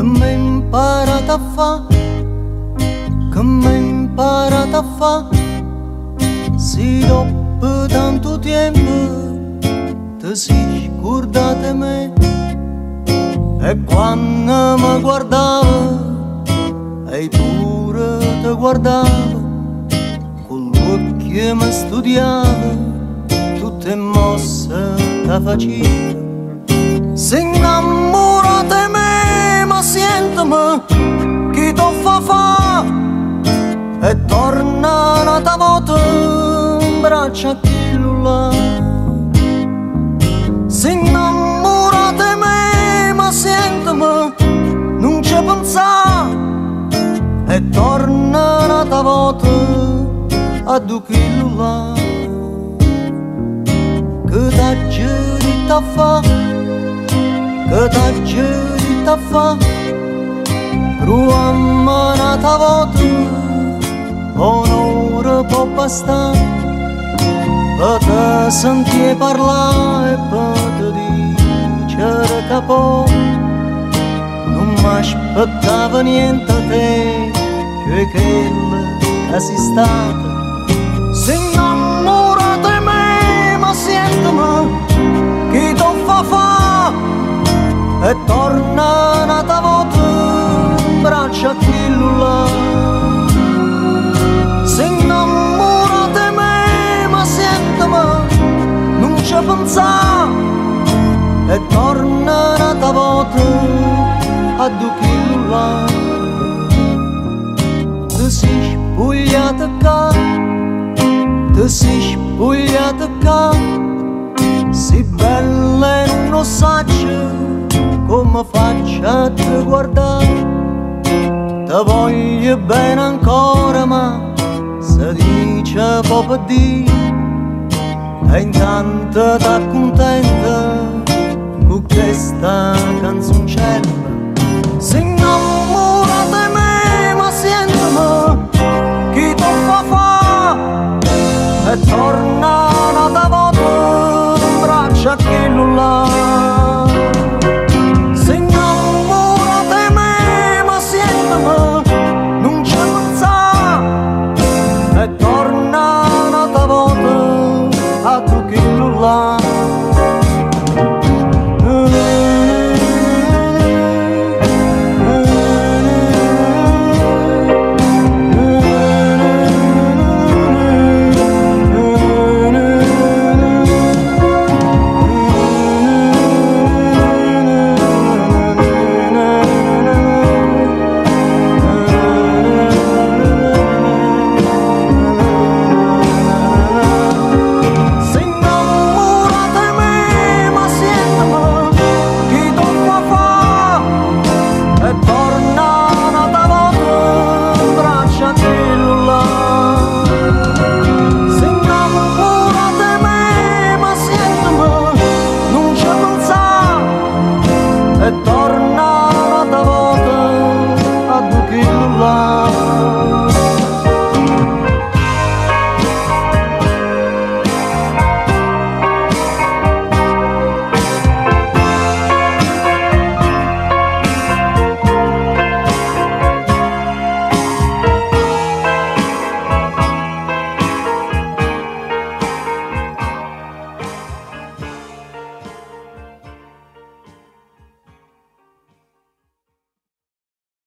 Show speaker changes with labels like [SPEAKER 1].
[SPEAKER 1] imparato a fa, che imparato a fa, si dopo tanto tempo ti si scordate me. E quando mi guardava e pure ti guardava. Con l'occhio mi studiava tutte mosse che faceva ma che ti fa fa e torna una volta in braccio a chi là. Si innamora di me ma sentimi non ci pensa e torna una volta a chi là. Che t'ha giurito a fa che t'ha giurito a fa ruammanata volta un'ora può bastare per te sentire parlare e per te dicere che non mi aspettava niente da te che quella che sei stata a chi là tu sei spogliata qua tu sei spogliata qua si bella e non saggio come faccio a te guardare ti voglio bene ancora ma se dice proprio di e intanto ti accontenta con questa canzoncella e torna una volta in braccio a chi non